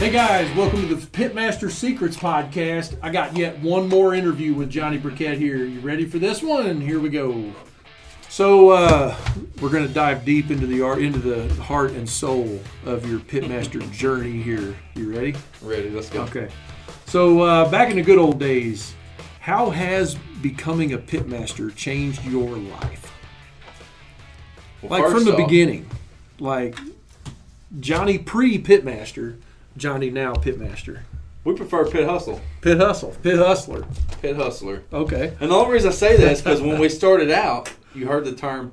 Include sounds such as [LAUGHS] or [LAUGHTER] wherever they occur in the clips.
Hey guys, welcome to the Pitmaster Secrets podcast. I got yet one more interview with Johnny Briquette here. You ready for this one? Here we go. So uh, we're going to dive deep into the art, into the heart and soul of your Pitmaster [LAUGHS] journey here. You ready? Ready, let's go. Okay. So uh, back in the good old days, how has becoming a Pitmaster changed your life? Well, Like from the off, beginning, like Johnny pre Pitmaster, Johnny now Pitmaster. We prefer pit hustle, Pit hustle, pit hustler. pit hustler. Okay. And the only reason I say that is because when we [LAUGHS] started out, you heard the term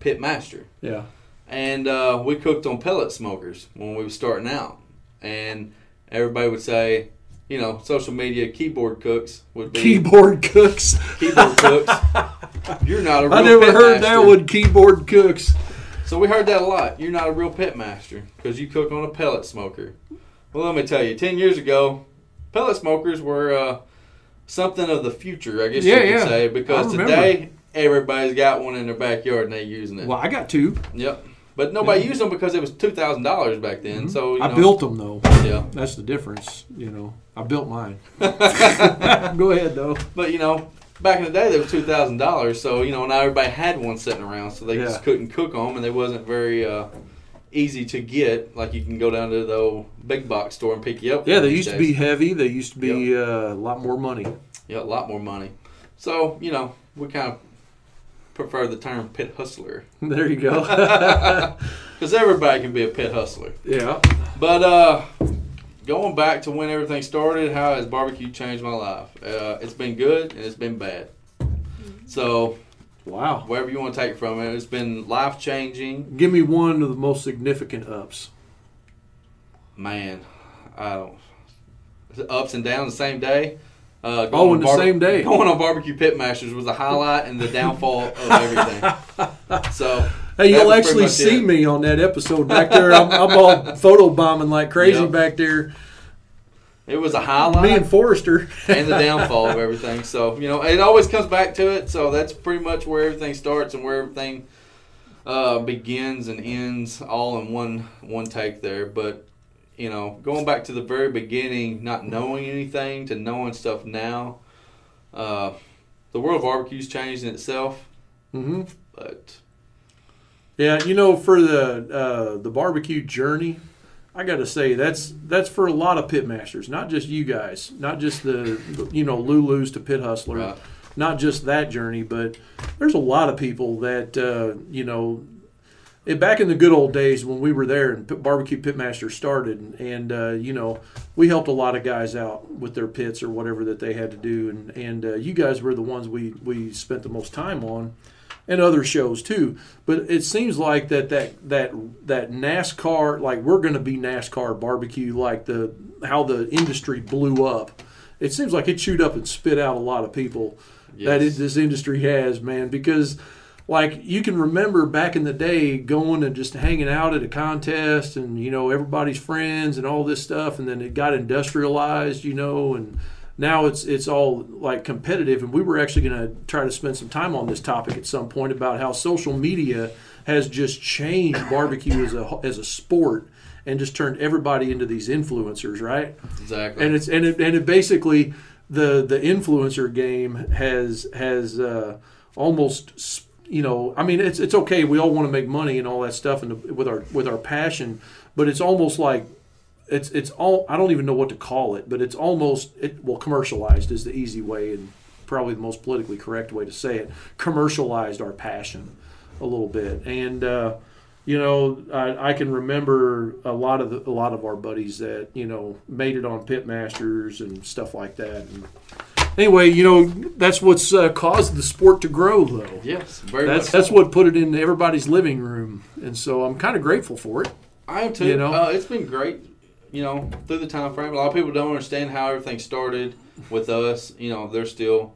pit master. Yeah. And uh, we cooked on pellet smokers when we were starting out. And everybody would say, you know, social media keyboard cooks would be Keyboard cooks. keyboard cooks. [LAUGHS] You're not a real I never heard that master. one. Keyboard cooks. So we heard that a lot. You're not a real pit master because you cook on a pellet smoker. Well, let me tell you, 10 years ago, pellet smokers were uh, something of the future, I guess Yeah, you could yeah. say, because today everybody's got one in their backyard and they're using it. Well, I got two. Yep. But nobody Yeah. used them because it was $2,000 back then. So, you I know, built them though. Yeah. That's the difference. You know, I built mine. [LAUGHS] [LAUGHS] Go ahead though. But, you know, back in the day, they were $2,000. So, you know, now everybody had one sitting around. So they Yeah. just couldn't cook them and they wasn't very uh, easy to get. Like you can go down to the old big box store and pick you up. Yeah, they used to be heavy. They used to be uh, a lot more money. Yeah, a lot more money. So, you know, we kind of prefer the term pit hustler. [LAUGHS] There you go. [LAUGHS] Because everybody can be a pit hustler. yeah. But uh, going back to when everything started, how has barbecue changed my life? Uh, it's been good and it's been bad. So, Wow. whatever you want to take from it, it's been life changing. Give me one of the most significant ups. Man, I don't. Ups and downs the same day. Uh, Oh, on in the barbe- same day. [LAUGHS] Going on barbecue pit masters was the highlight and the downfall of everything. [LAUGHS] So Hey, you'll actually see it. me on that episode back there. I'm, I'm all [LAUGHS] photo bombing like crazy Yep. back there. it was a highlight. Me and Forrester. and the downfall of [LAUGHS] everything. So you know, it always comes back to it. So that's pretty much where everything starts and where everything uh, begins and ends, all in one one take there. But you know, going back to the very beginning, not knowing anything to knowing stuff now, uh, the world of barbecue's changed in itself. hmm But Yeah, you know, for the uh, the barbecue journey, I got to say that's that's for a lot of pit masters, not just you guys, not just the you know Lulu's to pit hustler, Right. not just that journey, but there's a lot of people that uh, you know. It, back in the good old days when we were there and Pit- barbecue pitmaster started, and, and uh, you know we helped a lot of guys out with their pits or whatever that they had to do, and and uh, you guys were the ones we we spent the most time on and other shows too. But it seems like that that that that NASCAR, like we're going to be NASCAR barbecue, like the how the industry blew up. It seems like it chewed up and spit out a lot of people that it, this industry has, man. Because like you can remember back in the day going and just hanging out at a contest and you know everybody's friends and all this stuff and then it got industrialized you know and now it's it's all like competitive and we were actually going to try to spend some time on this topic at some point about how social media has just changed barbecue as a as a sport and just turned everybody into these influencers right exactly. and it's and it, and it basically the the influencer game has has uh, almost you know I mean it's it's okay we all want to make money and all that stuff and with our with our passion but it's almost like it's it's all I don't even know what to call it but it's almost it well commercialized is the easy way and probably the most politically correct way to say it commercialized our passion a little bit and uh, you know, I, I can remember a lot of the, a lot of our buddies that you know made it on pitmasters and stuff like that. And anyway, you know, that's what's uh, caused the sport to grow, though. yes, very That's much. that's what put it in everybody's living room, and so I'm kind of grateful for it. I am too. You know? uh, it's been great. You know, through the time frame, a lot of people don't understand how everything started with us. You know, there's still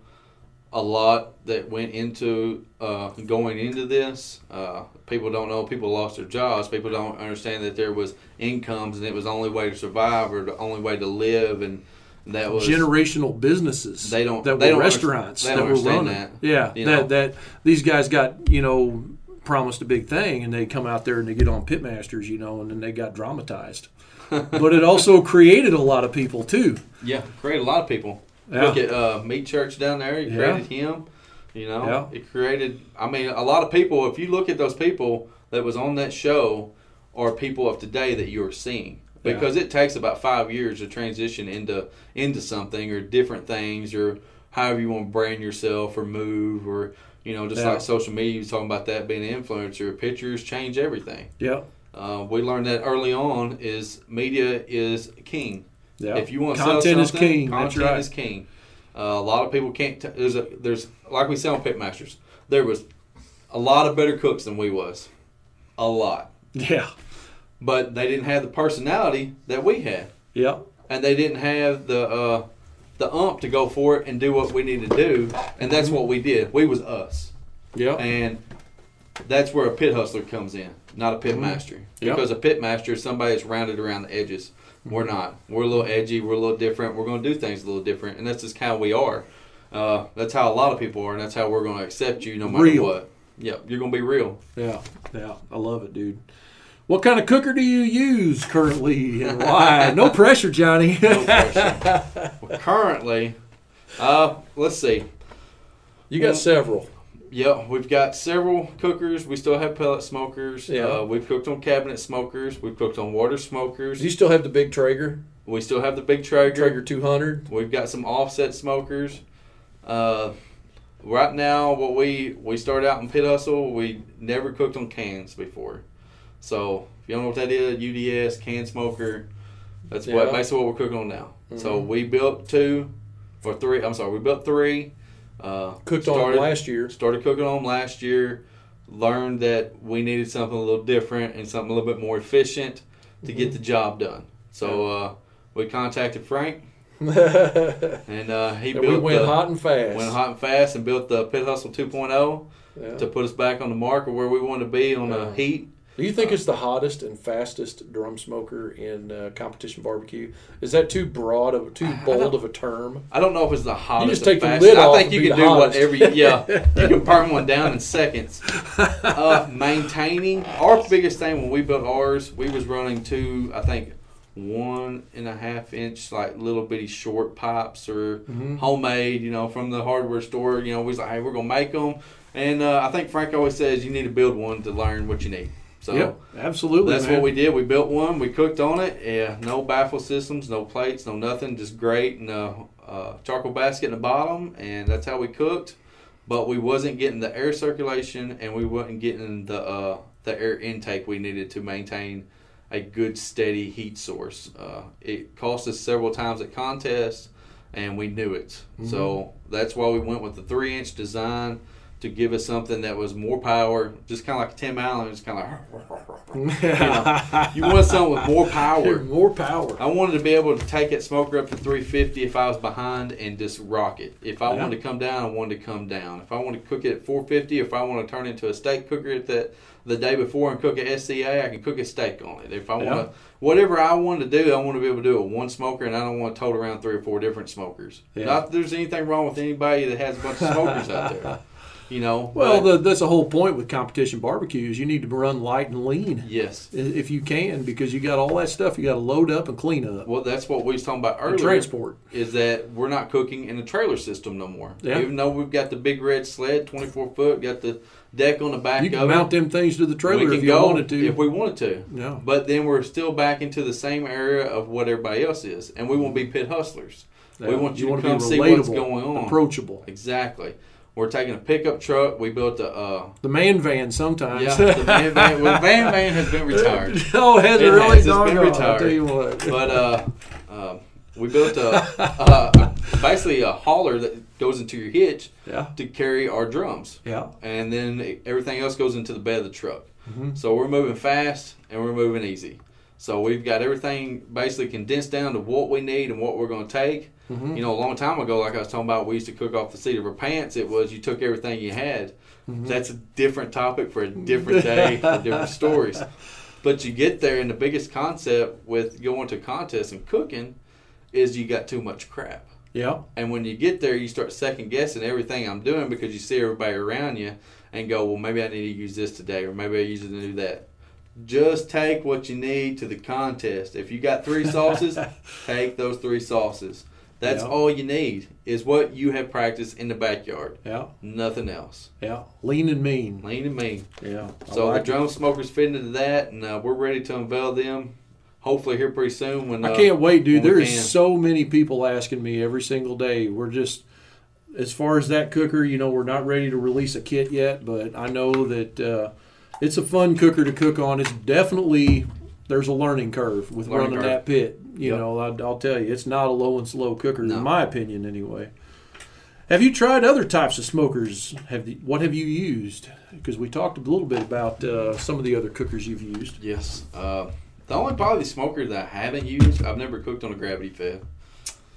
a lot that went into uh, going into this. Uh, people don't know. People lost their jobs. People don't understand that there was incomes and it was the only way to survive or the only way to live, and that was Generational businesses They don't- that they were don't restaurants understand- that they were don't running. understand Yeah, you that that these guys got you know promised a big thing, and they come out there and they get on Pitmasters, you know, and then they got dramatized. [LAUGHS] but it also created a lot of people too. Yeah, created a lot of people. Yeah. Look at uh, Meat Church down there. It Yeah. created him. You know, Yeah. it created. I mean, a lot of people. If you look at those people that was on that show, are people of today that you're seeing. Yeah. Because it takes about five years to transition into into something or different things or however you want to brand yourself or move or you know just Yeah. like social media. You talking about that being an influencer. Pictures change everything. Yeah, Uh, we learned that early on. Is media is king. yeah. If you want content sell is king. Content right. is king. Uh, a lot of people can't. T- there's a there's like we say on Pitmasters. There was a lot of better cooks than we was, a lot, Yeah, but they didn't have the personality that we had, yeah, and they didn't have the uh, the ump to go for it and do what we needed to do, and that's what we did. We was us, yeah. and that's where a pit hustler comes in, not a pit Mhm. master. Yep. Because a pit master is somebody that's rounded around the edges. We're not. We're a little edgy. We're a little different. We're going to do things a little different, and that's just how we are. Uh, that's how a lot of people are, and that's how we're going to accept you no matter Real. what. Yep, you're going to be real. Yeah, yeah, I love it, dude. What kind of cooker do you use currently, and why? [LAUGHS] no pressure, Johnny. No pressure. Well, currently, uh, let's see. you got several. Yeah, we've got several cookers. We still have pellet smokers. Yeah. Uh, we've cooked on cabinet smokers. We've cooked on water smokers. Do you still have the big Traeger, We still have the big Traeger. Traeger 200? We've got some offset smokers. Uh, right now, what we we start out in pit hustle, we never cooked on cans before. So if you don't know what that is, UDS can smoker. That's what basically what we're cooking on now. So Mhm. we built two or three. I'm sorry, we built three. Uh, Cooked on started, them last year. Started cooking on them last year. Learned that we needed something a little different and something a little bit more efficient to get the job done. So uh, we contacted Frank, and [LAUGHS] and uh, he built we went the, hot and fast. went hot and fast and built the Pit Hustle 2.0 Yeah. to put us back on the mark of where we want to be on Yeah. the heat. Do you think it's the hottest and fastest drum smoker in uh, competition barbecue? Is that too broad of too bold of a term? I don't know if it's the hottest. just take the fastest. lid I think you can do hottest. whatever. You, yeah, you can burn one down in seconds. Uh, [LAUGHS] maintaining our biggest thing when we built ours, we was running two, I think, one and a half inch like little bitty short pipes or Mhm. homemade, you know, from the hardware store. You know, we was like, hey, we're gonna make them, and uh, I think Frank always says you need to build one to learn what you need. So. Yep, absolutely. That's man. what we did. We built one. We cooked on it. Yeah, no baffle systems, no plates, no nothing. Just grate and a uh, charcoal basket in the bottom, and that's how we cooked. But we wasn't getting the air circulation, and we wasn't getting the uh, the air intake we needed to maintain a good steady heat source. Uh, it cost us several times at contests, and we knew it. So that's why we went with the three inch design to give us something that was more power, just kind of like a Tim Allen, just kind of like. [LAUGHS] You want something with more power. [LAUGHS] More power. I wanted to be able to take that smoker up to 350 if I was behind and just rock it. If I Yeah. wanted to come down, I wanted to come down. If I wanted to cook it at 450, if I want to turn it into a steak cooker at the, the day before and cook a SCA, I can cook a steak on it. If I want to, whatever I want to do, I want to be able to do it with one smoker and I don't want to tote around three or four different smokers. Yeah. Not that there's anything wrong with anybody that has a bunch of smokers out there. [LAUGHS] You know? Well, the, that's the whole point with competition barbecues. You need to run light and lean yes. if you can, because you got all that stuff you got to load up and clean up Well, that's what we was talking about and earlier. transport. is that we're not cooking in a trailer system no more. Yeah. Even though we've got the big red sled, 24 foot, got the deck on the back You can of mount it. them things to the trailer if you go wanted to. if we wanted to. yeah. But then we're still back into the same area of what everybody else is. And we want to be pit hustlers. We want you, wanna to be come see what's going on. approachable. Exactly. We're taking a pickup truck. We built a, uh, The man van sometimes. yeah, the van van, well, van van has been retired. [LAUGHS] oh, has it, It really? has. It's been Doggone, I'll retired. tell you what. But uh, uh, we built [LAUGHS] a, a, basically a hauler that goes into your hitch yeah, to carry our drums. yeah. and then everything else goes into the bed of the truck. Mhm. So we're moving fast and we're moving easy. So we've got everything basically condensed down to what we need and what we're going to take. Mhm. You know, a long time ago, like I was talking about, we used to cook off the seat of our pants. It was you took everything you had. Mhm. That's a different topic for a different day for [LAUGHS] different stories. But you get there, and the biggest concept with going to contests and cooking is you got too much crap. Yeah. And when you get there, you start second guessing everything I'm doing because you see everybody around you and go, well, maybe I need to use this today, or maybe I use it to do that. Just take what you need to the contest. If you got three sauces, [LAUGHS] take those three sauces. That's Yeah. all you need is what you have practiced in the backyard. Yeah. Nothing else. Yeah. Lean and mean. Lean and mean. Yeah. I So like the it. drum smokers fit into that, and uh, we're ready to unveil them. Hopefully here pretty soon. When uh, I can't wait, dude. There's so many people asking me every single day. We're just, as far as that cooker, you know, we're not ready to release a kit yet, but I know that uh, it's a fun cooker to cook on. It's definitely there's a learning curve with Learning running curve. that pit. You Yep. know, I, I'll tell you, it's not a low and slow cooker, No. in my opinion, anyway. Have you tried other types of smokers? Have the, what have you used? Because we talked a little bit about uh, some of the other cookers you've used. Yes. Uh, the only probably smoker that I haven't used, I've never cooked on a gravity fed.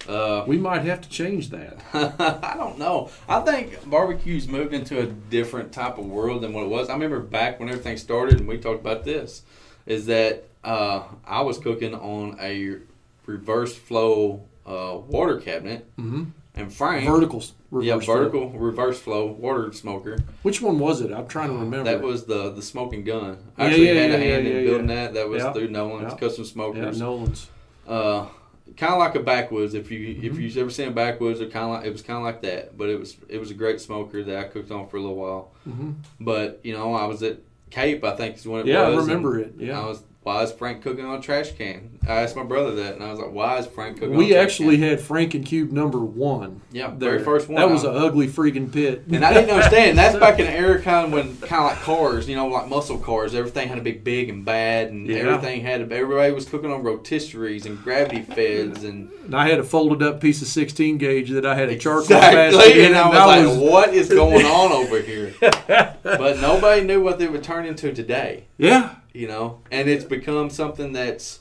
Uh, We might have to change that. [LAUGHS] I don't know. I think barbecue's moved into a different type of world than what it was. I remember back when everything started, and we talked about this, is that uh, I was cooking on a reverse flow uh, water cabinet, hmm and Frank, Vertical. yeah, reverse flow. vertical reverse flow water smoker. Which one was it? I'm trying to remember. That was the the smoking gun. I Yeah, actually yeah, had yeah, a hand in building that. That was through Nolan's. Custom yeah, Smokers. Nolan's. Kind of like a backwoods. If you if Mhm. you've ever seen a backwoods, it kind of like it was kind of like that. But it was it was a great smoker that I cooked on for a little while. hmm But you know, I was at Cape. I think is when it was Yeah, I remember it. Yeah. I was. Why is Frank cooking on a trash can? I asked my brother that, and I was like, "Why is Frank cooking?" on a We actually can? had and Cube number one. yeah, there. very first one. That was an ugly freaking pit. And I didn't understand. That's [LAUGHS] back in the era kind of when kind of like cars, you know, like muscle cars. Everything had to be big and bad, and Yeah. everything had. To, everybody was cooking on rotisseries and gravity feds, and And I had a folded up piece of 16 gauge that I had a charcoal exactly. basket in. And I was like, "What is going [LAUGHS] on over here?" but nobody knew what they would turn into today, yeah, you know. And it's become something that's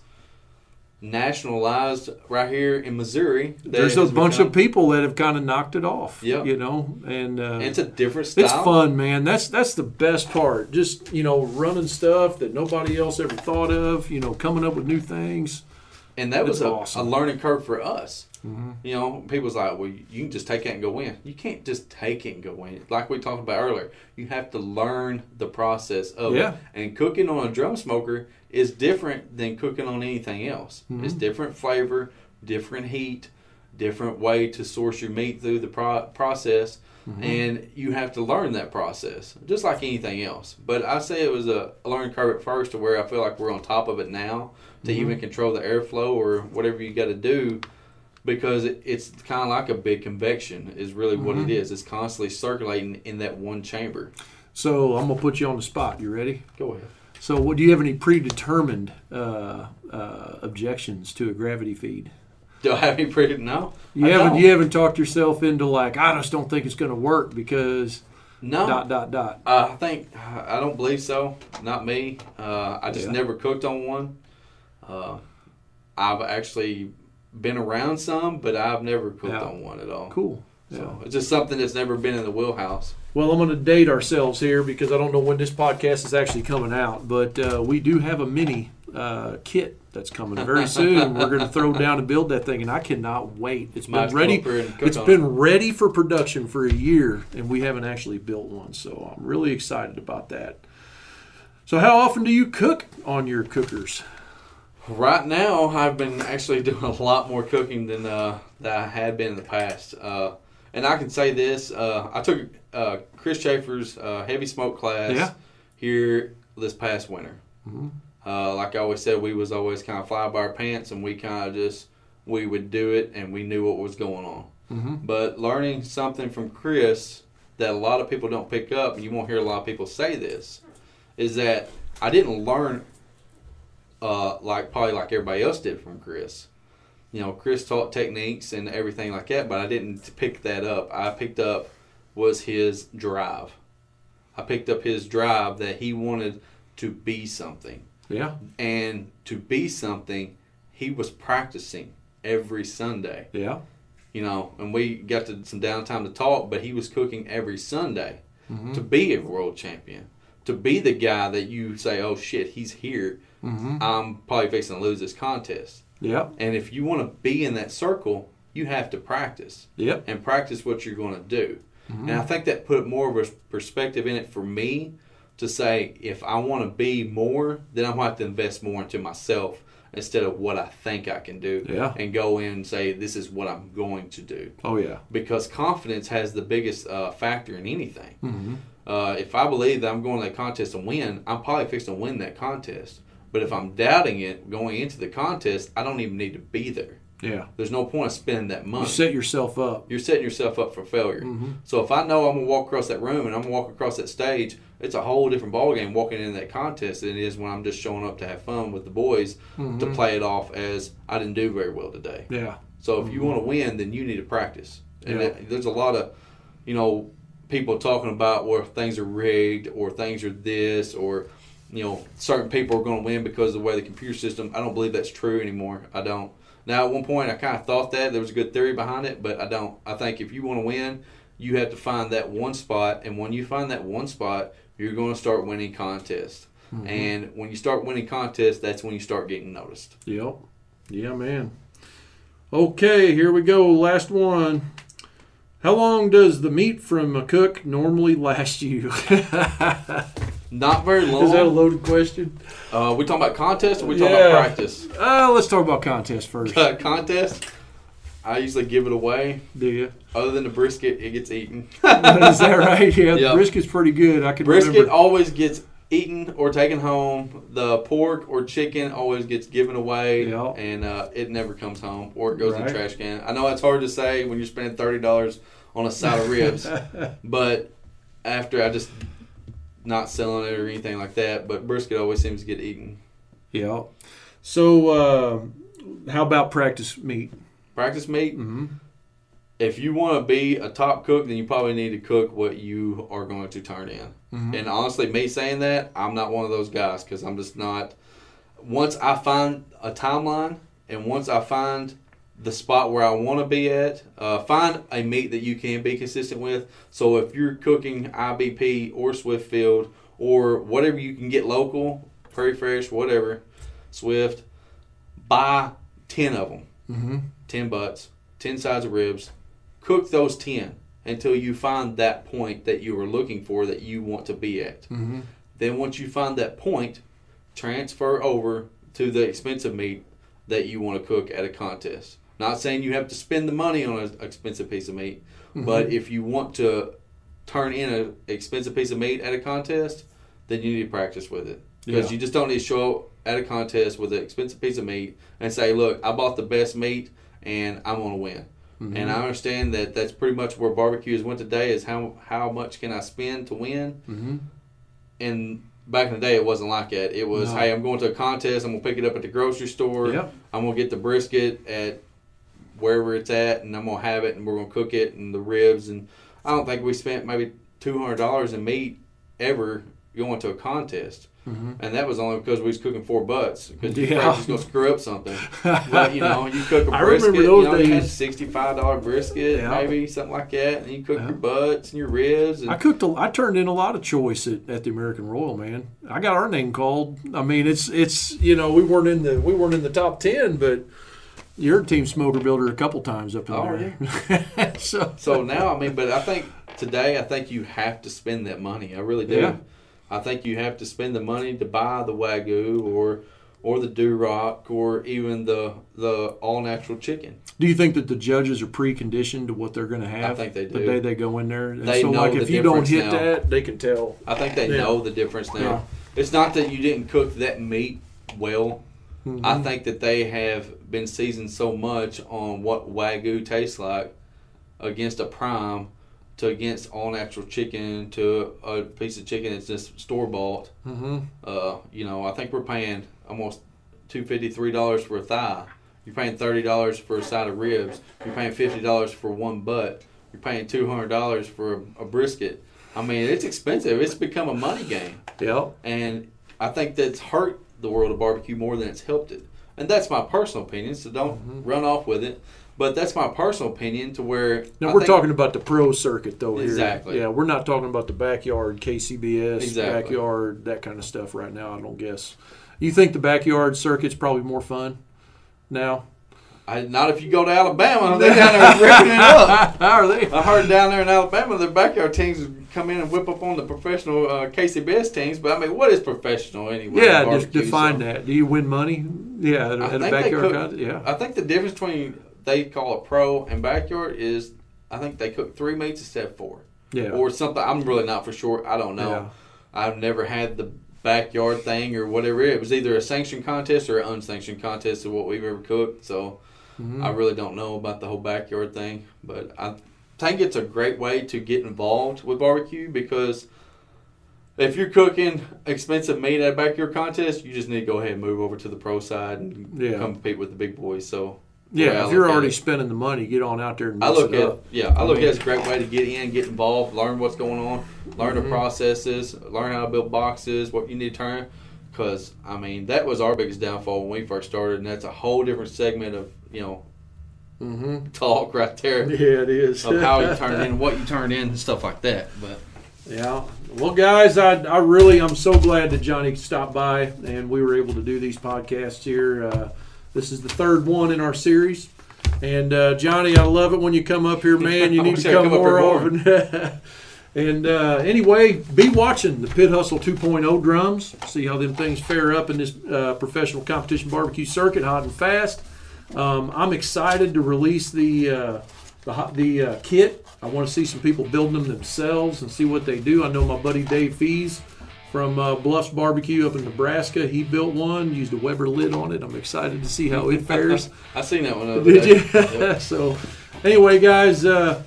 nationalized right here in Missouri. there's a bunch become- of people that have kind of knocked it off. Yeah, You know, and uh, It's a different style. It's fun, man. That's that's the best part. Just you know, running stuff that nobody else ever thought of. You know, coming up with new things. And that was a, awesome. a learning curve for us. Mm-hmm. You know, people's like, well, you can just take it and go in. You can't just take it and go in. Like we talked about earlier, you have to learn the process of Yeah. it. And cooking on a drum smoker is different than cooking on anything else. Mhm. It's different flavor, different heat, different way to source your meat through the pro- process. Mm-hmm. And you have to learn that process, just like anything else. But I say it was a, learning curve at first to where I feel like we're on top of it now to Mhm. even control the airflow or whatever you got to do because it's kind of like a big convection is really what Mhm. it is. It's constantly circulating in that one chamber. So I'm gonna put you on the spot. You ready? Go ahead. So, what do you have any predetermined uh, uh, objections to a gravity feed? Do I have any pretty? No. You I haven't don't. you haven't talked yourself into like I just don't think it's going to work because No. dot dot dot. Uh, I think I don't believe so. Not me. Uh, I just Yeah. never cooked on one. Uh, I've actually been around some, but I've never cooked Yeah. on one at all. Cool. Yeah. So it's just something that's never been in the wheelhouse. Well, I'm going to date ourselves here because I don't know when this podcast is actually coming out, but uh, we do have a mini uh, kit that's coming very [LAUGHS] soon. We're going to throw down and build that thing, and I cannot wait. It's Might been ready. come up here and cook It's been it. ready for production for a year, and we haven't actually built one. So I'm really excited about that. So, how often do you cook on your cookers? Right now, I've been actually [LAUGHS] doing a lot more cooking than uh, that I had been in the past. Uh, and I can say this: uh, I took uh, Chris Schaefer's uh, heavy smoke class Yeah. here this past winter. Mhm. Uh, like I always said, we was always kind of fly by our pants, and we kind of just we would do it, and we knew what was going on. Mm-hmm. But learning something from Chris that a lot of people don't pick up, and you won't hear a lot of people say this, is that I didn't learn uh, like probably like everybody else did from Chris. You know, Chris taught techniques and everything like that, but I didn't pick that up. I picked up was his drive. I picked up his drive that he wanted to be something. Yeah. And to be something, he was practicing every Sunday Yeah. you know, and we got to some downtime to talk, but he was cooking every Sunday Mm-hmm. to be a world champion, to be the guy that you say, oh shit, he's here. Mm-hmm. I'm probably fixing to lose this contest. Yeah. And if you want to be in that circle, you have to practice Yep. and practice what you're going to do. Mm-hmm. And I think that put more of a perspective in it for me to say if I want to be more, then I'm going to have to invest more into myself instead of what I think I can do. Yeah. And go in and say, this is what I'm going to do. Oh yeah. Because confidence has the biggest uh, factor in anything. Mm-hmm. Uh, if I believe that I'm going to that contest and win, I'm probably fixing to win that contest. But if I'm doubting it going into the contest, I don't even need to be there. Yeah. There's no point of spending that money You set yourself up. you're setting yourself up for failure. Mhm. So if I know I'm gonna walk across that room and I'm gonna walk across that stage, it's a whole different ballgame walking into that contest than it is when I'm just showing up to have fun with the boys to Mhm. play it off as I didn't do very well today. Yeah. So if you want to win, then you need to practice. And Yeah. that- there's a lot of, you know, people talking about where things are rigged or things are this or, you know, certain people are going to win because of the way the computer system. I don't believe that's true anymore. I don't. Now, at one point, I kind of thought that there was a good theory behind it, but I don't. I think if you want to win, you have to find that one spot, and when you find that one spot, you're going to start winning contests. Mm-hmm. And when you start winning contests, that's when you start getting noticed. Yep. Yeah, man. Okay, here we go. Last one. How long does the meat from a cook normally [LAUGHS] last you? [LAUGHS] Not very long. Is that a loaded question? Uh, we talking about contest or we talking Yeah. about practice? Uh, let's talk about contest first. Uh, [LAUGHS] contest. I usually give it away. Do you? Other than the brisket, it gets eaten. [LAUGHS] Is that right? [LAUGHS] Yeah, the brisket's pretty good. I can brisket remember. always gets eaten or taken home. The pork or chicken always gets given away, Yeah. and uh, it never comes home or it goes in the trash can. I know it's hard to say when you're spending thirty dollars on a side of ribs, but after I just not selling it or anything like that, but brisket always seems to get eaten. Yeah. So, uh, how about practice meat? Practice meat. Mm-hmm. if you want to be a top cook, then you probably need to cook what you are going to turn in. Mhm. And honestly, me saying that, I'm not one of those guys because I'm just not. Once I find a timeline and once I find the spot where I want to be at, uh, find a meat that you can be consistent with. So if you're cooking IBP or Smithfield or whatever you can get local, Prairie Fresh, whatever, Swift, buy 10 of them. Mm-hmm. 10 butts, 10 sides of ribs. Cook those 10 until you find that point that you are looking for that you want to be at. Mm-hmm. Then, once you find that point, transfer over to the expensive meat that you want to cook at a contest. Not saying you have to spend the money on an expensive piece of meat, but if you want to turn in an expensive piece of meat at a contest, then you need to practice with it. Because Yeah. you just don't need to show up at a contest with an expensive piece of meat and say, look, I bought the best meat and I'm going to win. And I understand that that's pretty much where barbecues went today is how, how much can I spend to win? Mm-hmm. And back in the day, it wasn't like that. It was, No. hey, I'm going to a contest. I'm going to pick it up at the grocery store. Yep. I'm going to get the brisket at wherever it's at, and I'm to have it, and we're to cook it, and the ribs. And I don't think we spent maybe $200 in meat ever going to a contest. Mm-hmm. And that was only because we was cooking four butts because you Yeah. yeah. was going to screw up something. [LAUGHS] But you know, you cook a I remember brisket. you know, you had sixty-five dollar brisket, Yeah. maybe something like that, and you cook Yeah. your butts and your ribs. And I cooked. A, I turned in a lot of choice at, at the American Royal. Man, I got our name called. I mean, it's it's you know we weren't in the we weren't in the top ten, but your team smoker builder a couple times up in Oh, there. [LAUGHS] so so now, I mean, but I think today, I think you have to spend that money. I really do. Yeah. I think you have to spend the money to buy the wagyu or or the duroc or even the the all natural chicken. do you think that the judges are preconditioned to what they're going to have? I think they do. the day they go in there. And They so know like the if you don't difference hit now. that, they can tell. I think they Yeah. know the difference now. Yeah. It's not that you didn't cook that meat well. Mhm. I think that they have been seasoned so much on what wagyu tastes like against a prime to against all natural chicken to a piece of chicken that's just store bought. Mhm. Uh, you know, I think we're paying almost two fifty three dollars for a thigh. You're paying thirty dollars for a side of ribs. You're paying fifty dollars for one butt. You're paying two hundred dollars for a, a brisket. I mean, it's expensive. It's become a money game Yeah. and I think that's hurt the world of barbecue more than it's helped it. And that's my personal opinion, so don't Mm-hmm. run off with it. But that's my personal opinion to where Now I we're think- talking about the pro circuit though. Here. Exactly. Yeah, we're not talking about the backyard KCBS, Exactly. backyard that kind of stuff right now. I don't guess. You think the backyard circuit's probably more fun now? I, not if you go to Alabama. They're down there [LAUGHS] ripping it up. How [LAUGHS] are they? I heard down there in Alabama, their backyard teams come in and whip up on the professional uh, KCBS teams. But I mean, what is professional anyway? Yeah, just define So, that. Do you win money? Yeah, at, at a backyard cook- contest? Yeah. I think the difference between they call it pro and backyard is I think they cook three meats instead of four. Yeah. Or something. I'm really not for sure. I don't know. Yeah. I've never had the backyard thing or whatever. It was either a sanctioned contest or an unsanctioned contest of what we've ever cooked. So Mhm. I really don't know about the whole backyard thing. But I think it's a great way to get involved with barbecue because if you're cooking expensive meat at a backyard contest, you just need to go ahead and move over to the pro side and Yeah. compete with the big boys. So yeah, if you're already it. spending the money, get on out there and I look it at up. yeah, I look I mean- at it as a great way to get in, get involved, learn what's going on, learn Mhm. the processes, learn how to build boxes, what you need to turn. Because I mean, that was our biggest downfall when we first started, and that's a whole different segment of you know hmm talk right there [LAUGHS] Yeah, it is. of how you turn in, [LAUGHS] what you turn in, and stuff like that. But Yeah. Well, guys, I, I really I'm so glad that Johnny stopped by and we were able to do these podcasts here. Uh, this is the third one in our series, and uh, Johnny, I love it when you come up here, [LAUGHS] man. You need to come come more often. and uh, anyway, be watching the Pit Hustle 2.0 drums. See how them things fare up in this uh, professional competition barbecue circuit, hot and fast. Um, I'm excited to release the uh, the the uh, kit. I want to see some people building them themselves and see what they do. I know my buddy Dave Fees from uh, Bluffs Barbecue up in Nebraska. He built one, used a Weber lid on it. I'm excited to see how it fares. [LAUGHS] I seen that one. Did day. you? Yep. [LAUGHS] so, anyway, guys, uh,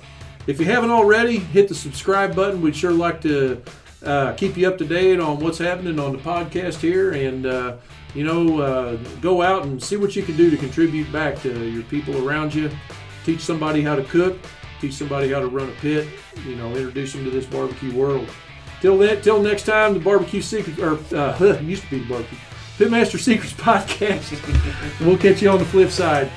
if you haven't already, hit the subscribe button. We'd sure like to uh, keep you up to date on what's happening on the podcast here, and uh, you know, uh, go out and see what you can do to contribute back to your people around you. Teach somebody how to cook. Teach somebody how to run a pit. You know, introduce them to this barbecue world. Till then, till next time, the barbecue secret or uh, [LAUGHS] used to be the barbecue Pitmaster Secrets [LAUGHS] podcast. we'll catch you on the flip side.